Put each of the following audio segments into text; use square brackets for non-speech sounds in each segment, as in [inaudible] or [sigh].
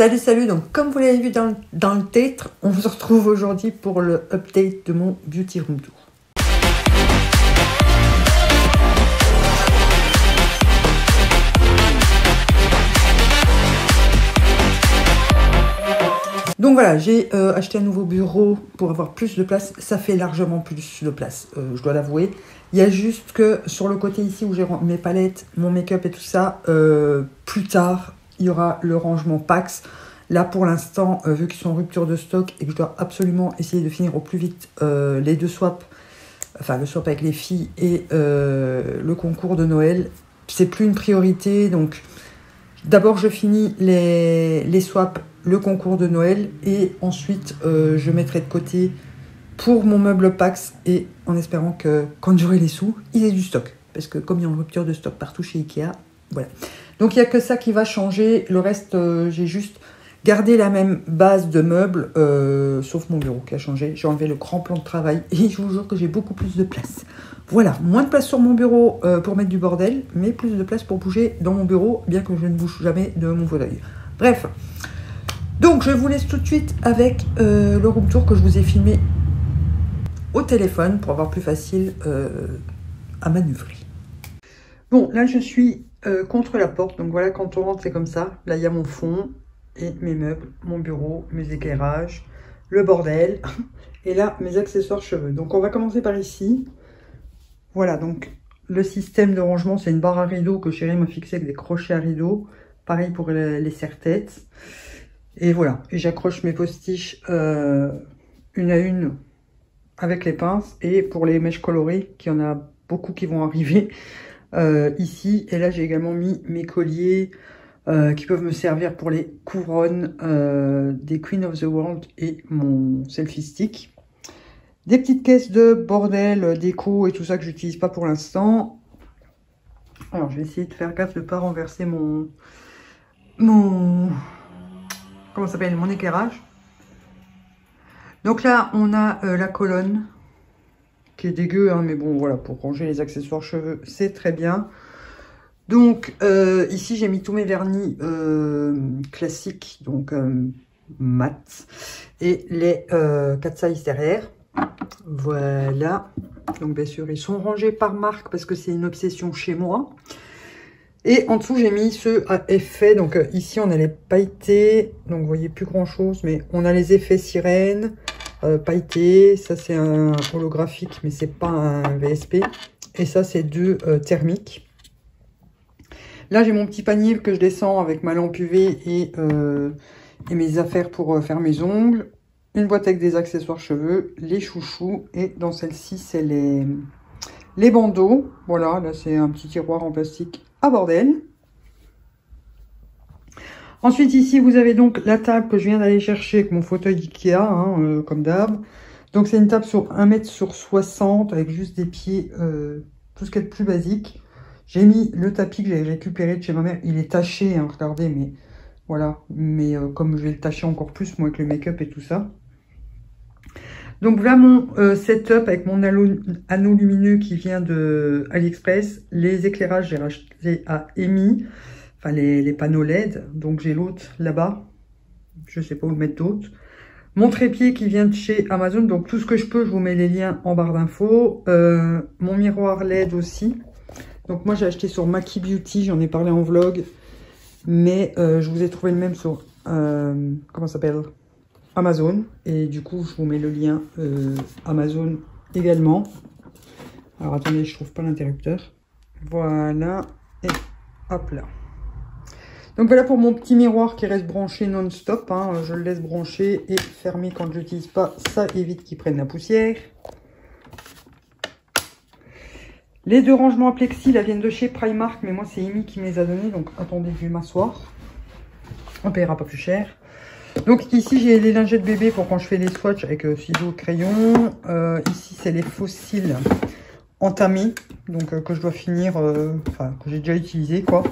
Salut, salut, donc comme vous l'avez vu dans, dans, le titre, on se retrouve aujourd'hui pour le update de mon Beauty Room Tour. Donc voilà, j'ai euh, acheté un nouveau bureau pour avoir plus de place. Ça fait largement plus de place, euh, je dois l'avouer. Il y a juste que sur le côté ici où j'ai mes palettes, mon make-up et tout ça, euh, plus tard, il y aura le rangement Pax. Là, pour l'instant, vu qu'ils sont en rupture de stock et que je dois absolument essayer de finir au plus vite les deux swaps, enfin le swap avec les filles et le concours de Noël, c'est plus une priorité. Donc, d'abord, je finis les, les swaps le concours de Noël et ensuite euh, je mettrai de côté pour mon meuble Pax et en espérant que quand j'aurai les sous, il y ait du stock. Parce que comme il y a une rupture de stock partout chez Ikea, voilà. Donc il n'y a que ça qui va changer. Le reste, euh, j'ai juste gardé la même base de meubles, euh, sauf mon bureau qui a changé. J'ai enlevé le grand plan de travail [laughs] et je vous jure que j'ai beaucoup plus de place. Voilà, moins de place sur mon bureau pour mettre du bordel, mais plus de place pour bouger dans mon bureau, bien que je ne bouge jamais de mon fauteuil. Bref, donc, je vous laisse tout de suite avec euh, le room tour que je vous ai filmé au téléphone pour avoir plus facile euh, à manœuvrer. Bon, là, je suis euh, contre la porte. Donc, voilà, quand on rentre, c'est comme ça. Là, il y a mon fond et mes meubles, mon bureau, mes éclairages, le bordel. [laughs] Et là, mes accessoires cheveux. Donc, on va commencer par ici. Voilà, donc, le système de rangement, c'est une barre à rideau que chérie m'a fixé avec des crochets à rideau. Pareil pour les, serre-têtes. Et voilà, j'accroche mes postiches euh, une à une avec les pinces. Et pour les mèches colorées, qu'il y en a beaucoup qui vont arriver euh, ici. Et là, j'ai également mis mes colliers euh, qui peuvent me servir pour les couronnes des Queen of the World et mon selfie stick. Des petites caisses de bordel, déco et tout ça que j'utilise pas pour l'instant. Alors, je vais essayer de faire gaffe de ne pas renverser mon... mon comment s'appelle, mon éclairage. Donc là, on a euh, la colonne qui est dégueu, hein, mais bon, voilà, pour ranger les accessoires cheveux, c'est très bien. Donc, euh, ici, j'ai mis tous mes vernis euh, classiques, donc mat, et les 4 size derrière. Voilà. Donc, bien sûr, ils sont rangés par marque parce que c'est une obsession chez moi. Et en dessous, j'ai mis ce à effet. Donc euh, ici, on a les pailletés. Donc vous voyez plus grand chose, mais on a les effets sirènes, euh, pailletés. Ça, c'est un holographique, mais c'est pas un VSP. Et ça, c'est deux euh, thermiques. Là, j'ai mon petit panier que je descends avec ma lampe UV et, et mes affaires pour faire mes ongles. Une boîte avec des accessoires cheveux, les chouchous. Et dans celle-ci, c'est les, les bandeaux. Voilà, là, c'est un petit tiroir en plastique à bordel. Ensuite, ici, vous avez donc la table que je viens d'aller chercher avec mon fauteuil Ikea, hein, euh, comme d'hab. Donc, c'est une table sur 1 mètre sur 60 avec juste des pieds, euh, tout ce qui est plus basique. J'ai mis le tapis que j'ai récupéré de chez ma mère. Il est taché, hein, regardez, mais voilà. Mais euh, comme je vais le tacher encore plus, moi, avec le make-up et tout ça. Donc voilà mon euh, setup avec mon anneau, lumineux qui vient de AliExpress. Les éclairages, j'ai racheté à EMI, enfin les, panneaux LED. Donc j'ai l'autre là-bas. Je sais pas où mettre d'autre. Mon trépied qui vient de chez Amazon. Donc tout ce que je peux, je vous mets les liens en barre d'infos. Euh, mon miroir LED aussi. Donc moi j'ai acheté sur Maki Beauty, j'en ai parlé en vlog. Mais euh, je vous ai trouvé le même sur, comment ça s'appelle? Amazon. Et du coup, je vous mets le lien euh, Amazon également. Alors, attendez, je trouve pas l'interrupteur. Voilà. Et hop là. Donc voilà pour mon petit miroir qui reste branché non-stop. Hein. Je le laisse brancher et fermer quand je l'utilise pas. Ça évite qu'il prenne la poussière. Les deux rangements à plexi, là, viennent de chez Primark. Mais moi, c'est Amy qui me les a donnés. Donc attendez, je vais m'asseoir. On paiera pas plus cher. Donc ici, j'ai les lingettes bébé pour quand je fais les swatchs avec euh, ciseaux, crayon. Euh, ici, c'est les fossiles entamés, donc euh, que je dois finir, enfin, que j'ai déjà utilisé, quoi.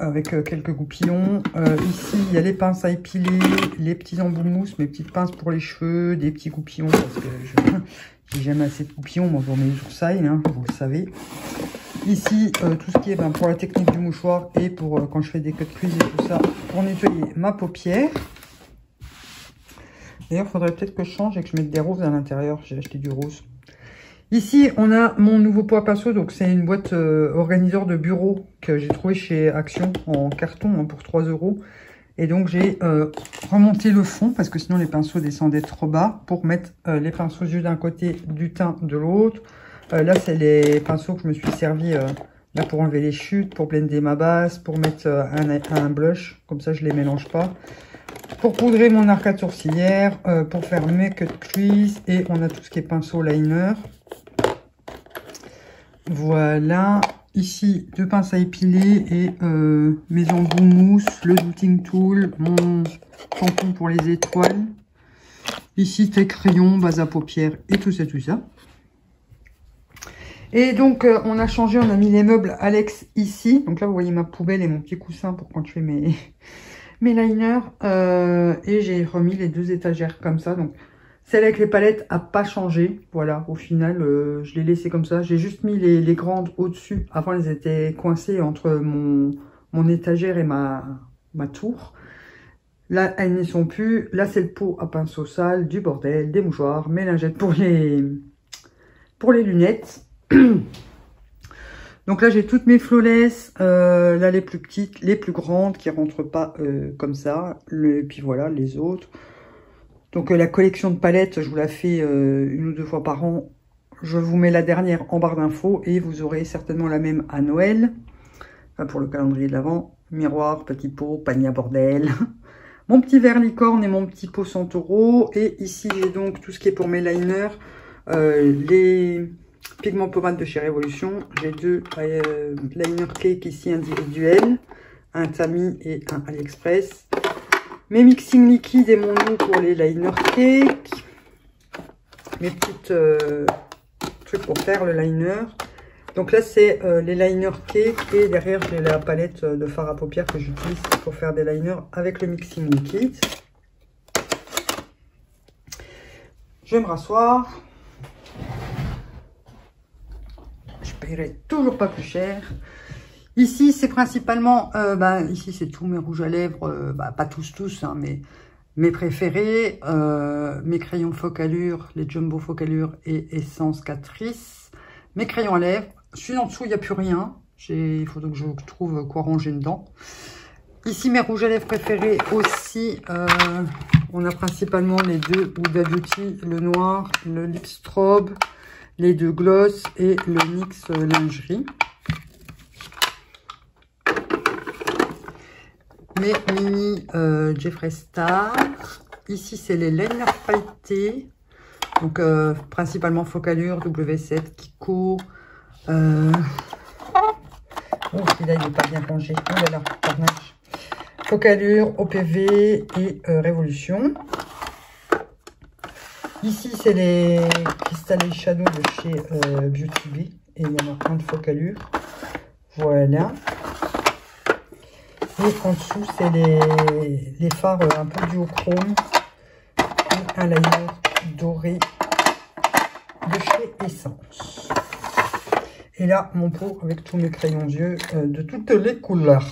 Avec quelques goupillons. ici, il y a les pinces à épiler, les petits embouts mousse, mes petites pinces pour les cheveux, des petits goupillons, parce que [laughs] j'ai jamais assez de goupillons, moi, pour mes oursailles, hein, vous le savez. Ici, euh, tout ce qui est ben, pour la technique du mouchoir et pour euh, quand je fais des cut crease et tout ça, pour nettoyer ma paupière. D'ailleurs, il faudrait peut-être que je change et que je mette des roses à l'intérieur. J'ai acheté du rose. Ici, on a mon nouveau à pinceau. Donc, c'est une boîte euh, organiseur de bureau que j'ai trouvé chez Action en carton hein, pour 3 euros. Et donc, j'ai remonté le fond parce que sinon, les pinceaux descendaient trop bas pour mettre les pinceaux yeux d'un côté, du teint de l'autre. Euh, là, c'est les pinceaux que je me suis servi euh, là pour enlever les chutes, pour blender ma base, pour mettre euh, un, blush. Comme ça, je les mélange pas. Pour poudrer mon arcade sourcilière, pour faire mes cut crease. Et on a tout ce qui est pinceau liner. Voilà. Ici, deux pinces à épiler et mes embouts mousse, le douting tool, mon tampon pour les étoiles. Ici, tes crayons, base à paupières et tout ça, tout ça. Et donc, euh, on a changé, on a mis les meubles Alex ici. Donc là, vous voyez ma poubelle et mon petit coussin pour quand je fais mes, [laughs] mes liners. Euh, et j'ai remis les deux étagères comme ça. Donc, celle avec les palettes a pas changé. Voilà, au final, euh, je l'ai laissé comme ça. J'ai juste mis les, grandes au-dessus. Avant, elles étaient coincées entre mon, mon étagère et ma, ma tour. Là, elles n'y sont plus. Là, c'est le pot à pinceau sale, du bordel, des mouchoirs, mes lingettes pour les, pour les lunettes. [clears throat] Donc là, j'ai toutes mes flawless, euh, là les plus petites, les plus grandes qui rentrent pas euh, comme ça. et puis voilà, les autres. Donc euh, la collection de palettes, je vous la fais une ou deux fois par an. Je vous mets la dernière en barre d'infos et vous aurez certainement la même à Noël. pour le calendrier de l'Avent. Miroir, petit pot, panier à bordel. [laughs] mon petit verre licorne et mon petit pot 100 euros. Et ici, j'ai donc tout ce qui est pour mes liners. les Pigment pommade de chez Révolution. J'ai deux euh, liner cake ici individuels. Un Tami et un AliExpress. Mes mixing liquides et mon nom pour les liner cake. Mes petites euh, trucs pour faire le liner. Donc là, c'est euh, les liner cake. Et derrière, j'ai la palette de fard à paupières que j'utilise pour faire des liners avec le mixing liquide. Je vais me rasseoir. toujours pas plus cher. Ici, c'est principalement, euh, bah, ici, c'est tous mes rouges à lèvres, euh, bah, pas tous, tous, hein, mais mes préférés, euh, mes crayons focalure, les jumbo focalure et essence catrice, mes crayons à lèvres. Celui en dessous, il n'y a plus rien. Il faudrait que je trouve quoi ranger dedans. Ici, mes rouges à lèvres préférés aussi. on a principalement les deux Huda Beauty, le noir, le lip strobe, les deux gloss et le mix lingerie. Mini euh, Jeffree Star. Ici, c'est les laines pailletés. Donc, euh, principalement Focalure, W7, Kiko. Euh... Oh, celui-là, il n'est pas bien rangé. Oh Focalure, OPV et euh, Révolution. Ici, c'est les Crystal Shadow de chez euh, Beauty. Et il y en a un de focalure. Voilà. Et en dessous, c'est les, les fards un peu duochrome. Et un liner doré de chez Essence. Et là, mon pot avec tous mes crayons yeux euh, de toutes les couleurs.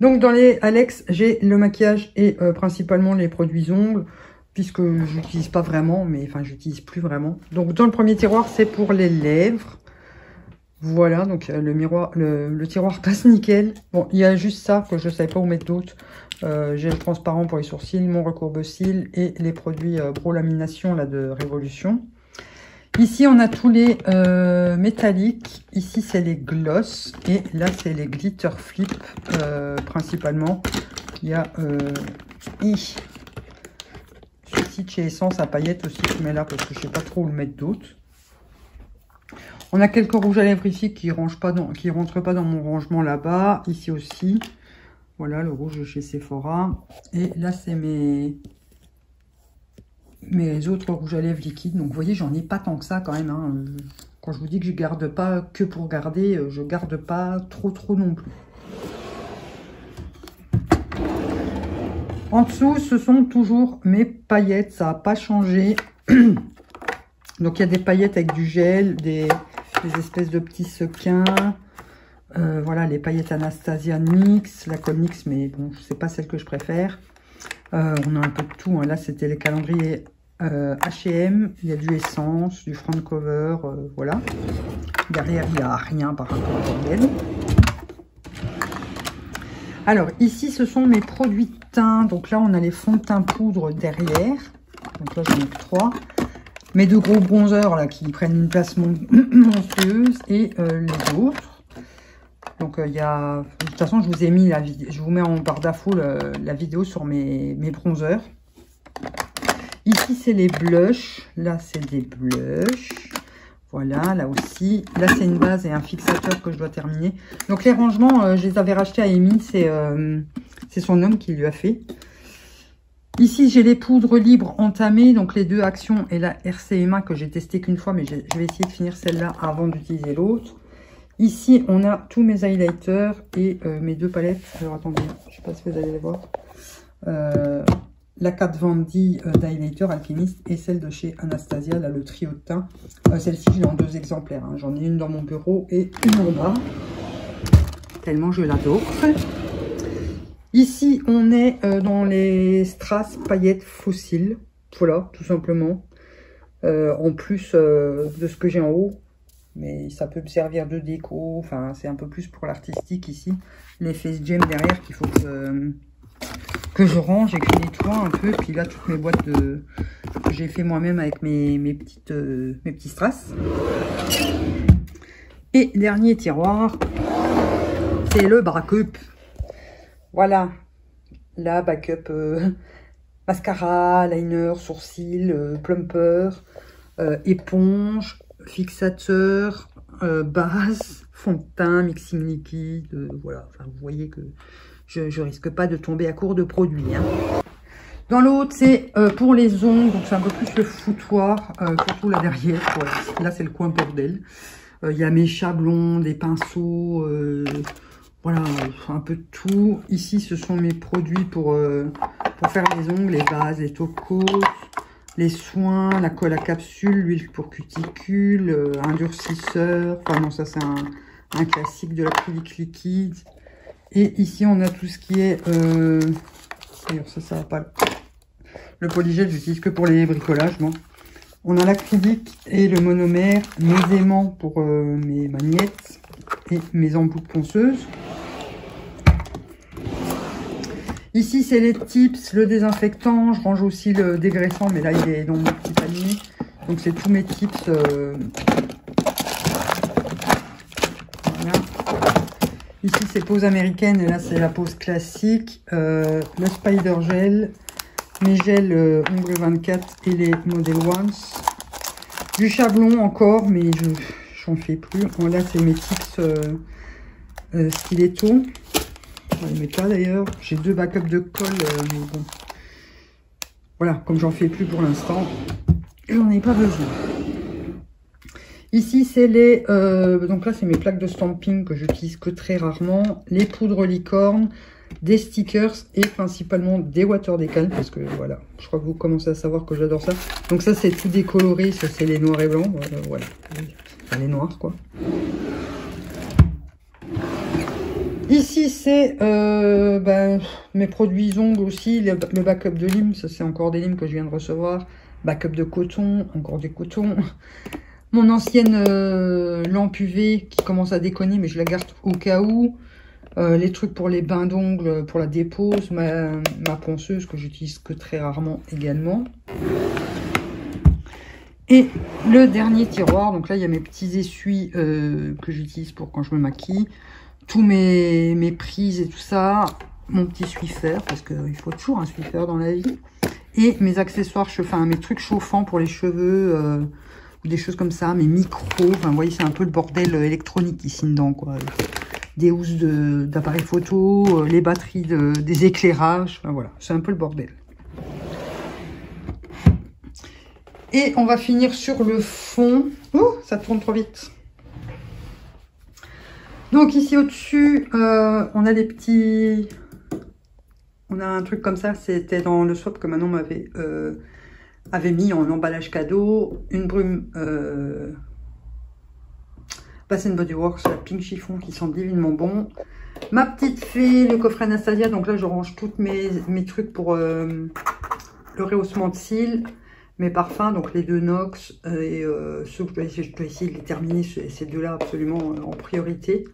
Donc, dans les Alex, j'ai le maquillage et euh, principalement les produits ongles puisque je n'utilise pas vraiment, mais enfin, j'utilise plus vraiment. Donc, dans le premier tiroir, c'est pour les lèvres. Voilà, donc euh, le miroir, le, tiroir [laughs] passe nickel. Bon, il y a juste ça que je ne savais pas où mettre d'autres. Euh, j'ai le transparent pour les sourcils, mon recourbe-cils et les produits euh, Pro Lamination là, de Révolution. Ici, on a tous les métalliques. Ici, c'est les gloss. Et là, c'est les glitter flip, principalement. Il y a chez Essence à paillettes aussi, je mets là parce que je sais pas trop où le mettre d'autre. On a quelques rouges à lèvres ici qui ne rentrent pas dans mon rangement là-bas. Ici aussi. Voilà, le rouge chez Sephora. Et là, c'est mes, mes autres rouges à lèvres liquides. Donc, vous voyez, j'en ai pas tant que ça quand même. Hein. Quand je vous dis que je garde pas que pour garder, je garde pas trop trop non plus. En dessous, ce sont toujours mes paillettes. Ça n'a pas changé. [clears throat] Donc, il y a des paillettes avec du gel, des les espèces de petits sequins. Euh, voilà, les paillettes Anastasia NYX, la colle NYX, mais bon, c'est pas celle que je préfère. Euh, on a un peu de tout. Hein. Là, c'était les calendriers H&M. Il y a du essence, du front cover, voilà. Derrière, il n'y a rien par rapport à bordel. Alors, ici, ce sont mes produits de teint. Donc là, on a les fonds de teint poudre derrière. Donc là, j'en ai trois. Mes deux gros bronzers, là, qui prennent une place [clears throat] monstrueuse. Et euh, les autres. Donc, euh, il y a... De toute façon, je vous ai mis la vidéo. Je vous mets en barre d'infos la vidéo sur mes, mes bronzers. Ici, c'est les blushs. Là, c'est des blushs. Voilà, là aussi. Là, c'est une base et un fixateur que je dois terminer. Donc, les rangements, euh, je les avais rachetés à Amy. C'est son homme qui lui a fait. Ici, j'ai les poudres libres entamées. Donc, les deux actions et la RCMA que j'ai testé qu'une fois. Mais je vais essayer de finir celle-là avant d'utiliser l'autre. Ici, on a tous mes highlighters et euh, mes deux palettes. Alors, attendez, je ne sais pas si vous allez les voir. Euh, la 4 Vandy euh, d'highlighter alchimiste et celle de chez Anastasia, là, le trio de teint. Euh, celle-ci, je l'ai en deux exemplaires. Hein. J'en ai une dans mon bureau et une en bas. Tellement je l'adore. Ici, on est euh, dans les strass paillettes fossiles. Voilà, tout simplement. en plus de ce que j'ai en haut. Mais ça peut me servir de déco. Enfin, c'est un peu plus pour l'artistique ici. Les face gem derrière qu'il faut que que je range et que je nettoie un peu. Puis là, toutes mes boîtes de, que j'ai fait moi-même avec mes, mes, petites, euh, mes petits strass. Et dernier tiroir, c'est le backup. Voilà, la backup euh, mascara, liner, sourcil, euh, plumper, éponge, fixateur, base, fond de teint, mixing liquide, voilà. Enfin, vous voyez que je ne risque pas de tomber à court de produits. Hein. Dans l'autre, c'est euh, pour les ongles, donc c'est un peu plus le foutoir, euh, surtout là derrière. Là, c'est le coin bordel. Euh, il y a mes chablons, des pinceaux, voilà, un peu de tout. Ici, ce sont mes produits pour, pour faire les ongles, les bases, les tocos, les soins, la colle à capsule, l'huile pour cuticule, un durcisseur. Enfin non, ça c'est un, classique de l'acrylique liquide. Et ici, on a tout ce qui est... Euh... D'ailleurs, ça, ça va pas... Le polygel, j'utilise que pour les bricolages, non On a l'acrylique et le monomère, mes aimants pour euh, mes magnettes et mes embouts ponceuses. Ici, c'est les tips, le désinfectant. Je range aussi le dégraissant, mais là, il est dans mon petit panier. Donc, c'est tous mes tips euh, Ici, c'est pose américaine et là, c'est la pose classique. Euh, le Spider Gel, mes gels euh, Ombre 24 et les Model Ones. Du chablon encore, mais je j'en fais plus. là, c'est mes tips euh, euh, stiletto. On les d'ailleurs. J'ai deux backups de colle, mais bon. Voilà, comme j'en fais plus pour l'instant, j'en ai pas besoin. Ici, c'est les... Euh, donc là, c'est mes plaques de stamping que j'utilise que très rarement. Les poudres licorne, des stickers et principalement des water decals parce que voilà, je crois que vous commencez à savoir que j'adore ça. Donc ça, c'est tout décoloré. Ça, c'est les noirs et blancs. Voilà, les noirs, quoi. Ici, c'est euh, ben, mes produits ongles aussi. Le, backup de lime, ça, c'est encore des limes que je viens de recevoir. Backup de coton, encore du coton. Mon ancienne euh, lampe UV qui commence à déconner, mais je la garde au cas où. Euh, les trucs pour les bains d'ongles, pour la dépose. Ma, ponceuse que j'utilise que très rarement également. Et le dernier tiroir, donc là il y a mes petits essuies que j'utilise pour quand je me maquille. Tous mes, mes prises et tout ça. Mon petit Swiffer, parce qu'il faut toujours un Swiffer dans la vie. Et mes accessoires, enfin mes trucs chauffants pour les cheveux des choses comme ça, mes micros, enfin vous voyez c'est un peu le bordel euh, électronique ici dedans quoi. Des housses d'appareils photo, euh, les batteries de, des éclairages, enfin voilà, c'est un peu le bordel. Et on va finir sur le fond. Oh, ça tourne trop vite. Donc ici au-dessus, euh, on a des petits... On a un truc comme ça, c'était dans le swap que Manon m'avait avait mis en emballage cadeau une brume, euh, Bath Body Works, pink chiffon qui sent divinement bon. Ma petite fée, le coffret Anastasia. Donc là, je range tous mes, trucs pour euh, le rehaussement de cils. Mes parfums, donc les deux Nox euh, et euh, ceux que je dois, essayer, de les terminer, ces deux-là absolument en priorité.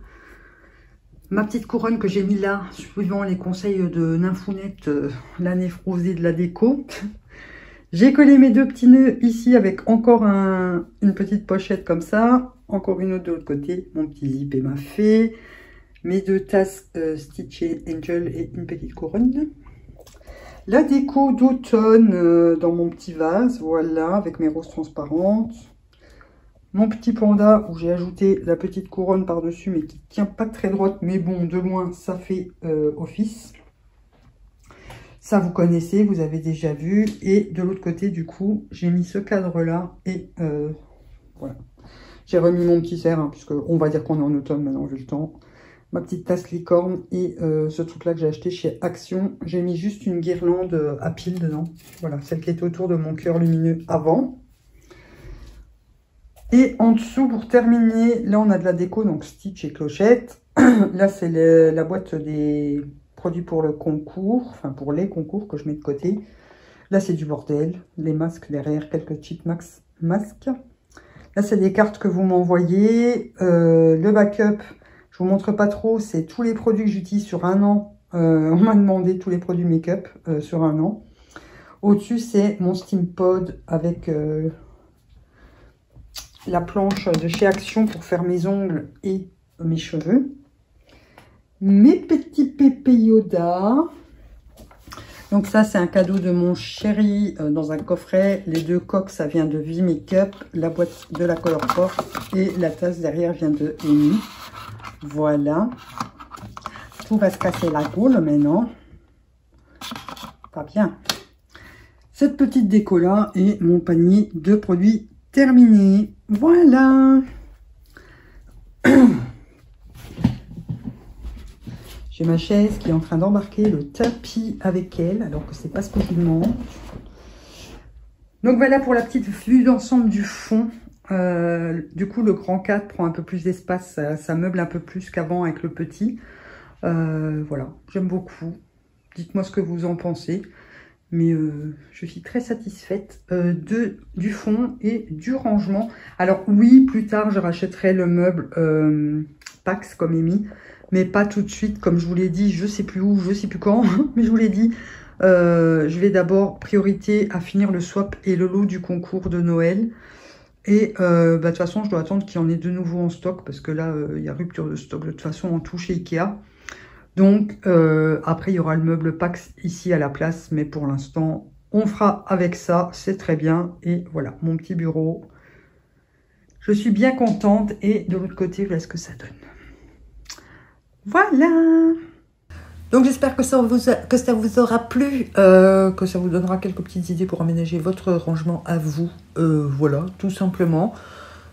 Ma petite couronne que j'ai mis là, suivant les conseils de Nymphounette, l'année rosée de la déco. J'ai collé mes deux petits nœuds ici avec encore une petite pochette comme ça. Encore une autre de l'autre côté. Mon petit zip et ma fée. Mes deux tasses euh, Angel et une petite couronne. La déco d'automne euh, dans mon petit vase. Voilà, avec mes roses transparentes. Mon petit panda où j'ai ajouté la petite couronne par-dessus mais qui tient pas très droite. Mais bon, de loin, ça fait euh, office. Ça, vous connaissez, vous avez déjà vu. Et de l'autre côté, du coup, j'ai mis ce cadre-là. Et euh, voilà. J'ai remis mon petit cerf, hein, puisque on va dire qu'on est en automne maintenant, vu le temps. Ma petite tasse licorne et euh, ce truc-là que j'ai acheté chez Action. J'ai mis juste une guirlande à pile dedans. Voilà, celle qui était autour de mon cœur lumineux avant. Et en dessous, pour terminer, là, on a de la déco, donc Stitch et clochette. [clears throat] là, c'est la boîte des produits pour le concours, enfin pour les concours que je mets de côté. Là, c'est du bordel. Les masques derrière, quelques cheap max masques. Là, c'est des cartes que vous m'envoyez. Euh, le backup, je vous montre pas trop. C'est tous les produits que j'utilise sur un an. Euh, [laughs] on m'a demandé tous les produits make-up euh, sur un an. Au-dessus, c'est mon Steam Pod avec la planche de chez Action pour faire mes ongles et mes cheveux mes petits pépés Yoda. Donc ça, c'est un cadeau de mon chéri euh, dans un coffret. Les deux coques, ça vient de V Makeup. La boîte de la Colourpop et la tasse derrière vient de Amy. Voilà. Tout va se casser la gueule maintenant. Pas bien. Cette petite déco-là et mon panier de produits terminé. Voilà. J'ai ma chaise qui est en train d'embarquer le tapis avec elle, alors que c'est pas ce que je demande. Donc voilà pour la petite vue d'ensemble du fond. Euh, du coup, le grand 4 prend un peu plus d'espace, ça, meuble un peu plus qu'avant avec le petit. Euh, voilà, j'aime beaucoup. Dites-moi ce que vous en pensez. Mais euh, je suis très satisfaite de, du fond et du rangement. Alors oui, plus tard, je rachèterai le meuble Pax comme Amy mais pas tout de suite, comme je vous l'ai dit, je sais plus où, je sais plus quand, [laughs] mais je vous l'ai dit, euh, je vais d'abord priorité à finir le swap et le lot du concours de Noël. Et euh, bah, de toute façon, je dois attendre qu'il y en ait de nouveau en stock, parce que là, euh, il y a rupture de stock de toute façon en tout chez Ikea. Donc, après, il y aura le meuble Pax ici à la place, mais pour l'instant, on fera avec ça, c'est très bien. Et voilà, mon petit bureau. Je suis bien contente, et de l'autre côté, voilà ce que ça donne. Voilà donc j'espère que, ça vous que ça vous aura plu, euh, que ça vous donnera quelques petites idées pour aménager votre rangement à vous. Euh, voilà, tout simplement.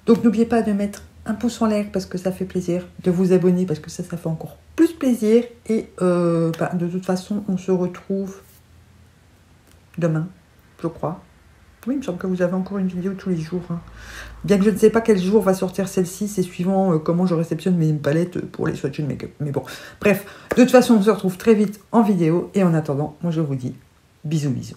Donc n'oubliez pas de mettre un pouce en l'air parce que ça fait plaisir, de vous abonner parce que ça, ça fait encore plus plaisir. Et euh, bah, de toute façon, on se retrouve demain, je crois, oui, il me semble que vous avez encore une vidéo tous les jours. Hein. Bien que je ne sais pas quel jour va sortir celle-ci, c'est suivant euh, comment je réceptionne mes palettes pour les swatchs de make-up. Mais bon, bref, de toute façon, on se retrouve très vite en vidéo. Et en attendant, moi je vous dis bisous bisous.